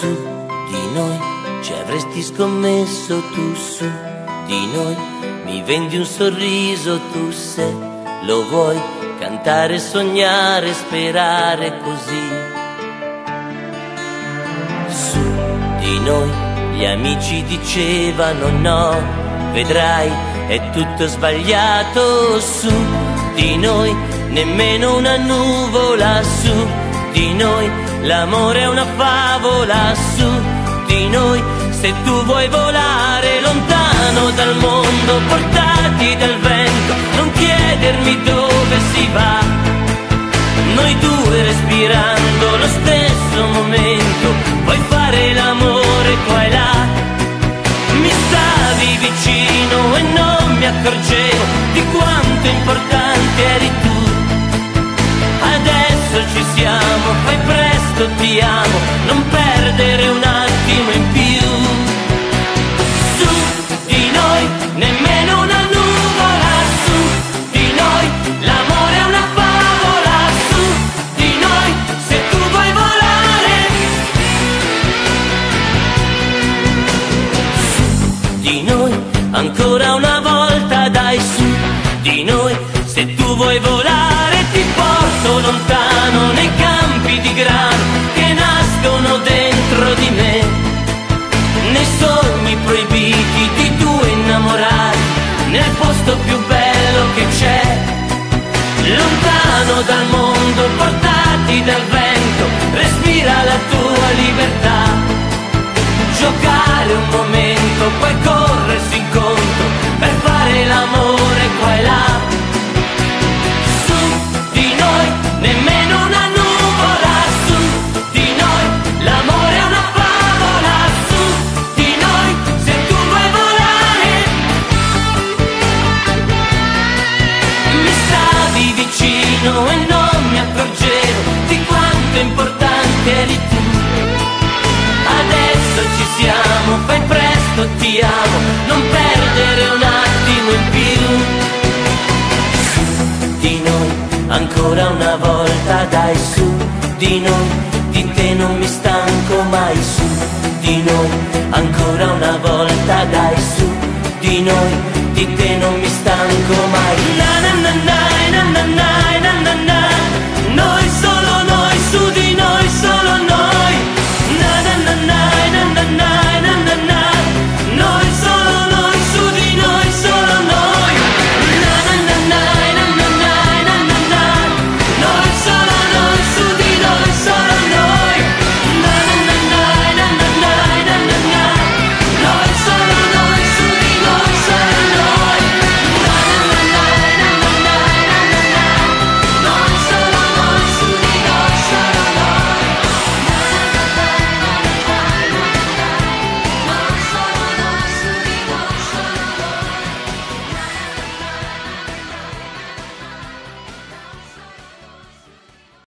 su di noi, ci avresti scommesso tu su di noi, mi vendi un sorriso tu se lo vuoi, cantare, sognare, sperare così. Su di noi, gli amici dicevano no, vedrai, è tutto sbagliato su di noi, nemmeno una nuvola su di noi, l'amore è una favola su di noi, se tu vuoi volare lontano dal mondo, portati dal vento, non chiedermi dove si va, noi due respirando lo stesso momento, presto, ti amo, non perdere un attimo in più. Su di noi, nemmeno una nuvola, su di noi, l'amore è una favola, su di noi, se tu vuoi volare. Su di noi, ancora una volta dai su di noi, se tu vuoi volare ti porto lontano nei campi di grano che nascono dentro di me, nei sogni proibiti di due innamorati, nel posto più bello che c'è, lontano dal mondo, portati dal vento, respira la tua libertà, giocare un momento, poi corrersi incontro presto, ti amo, non perdere un attimo in più. Su di noi, ancora una volta dai su. Di noi, di te non mi stanco mai su. Di noi, ancora una volta dai su. Di noi, di te non mi stanco